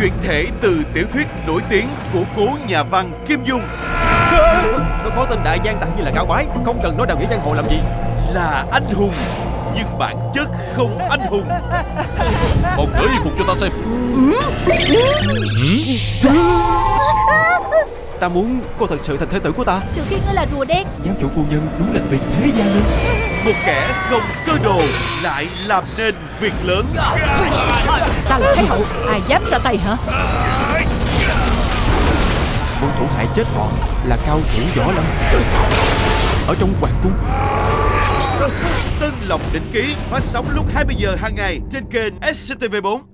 chuyển thể từ tiểu thuyết nổi tiếng của cố nhà văn Kim Dung. Nó có tên đại gian tặng như là cao quái Không cần nói đạo nghĩa giang hồ làm gì. Là anh hùng nhưng bản chất không anh hùng. Mau cởi y phục cho ta xem. Ta muốn cô thật sự thành thế tử của ta. Trừ khi ngươi là rùa đen. Giáo chủ phu nhân đúng là tuyệt thế gia nhân. Một kẻ không cơ đồ lại làm nên việc lớn. Ta là Thái hậu Ai dám ra tay hả? Muốn thủ hại chết họ là cao thủ võ lâm. Ở trong hoàng cung. Tân Lộc Đỉnh Ký phát sóng lúc 20 giờ hàng ngày trên kênh SCTV4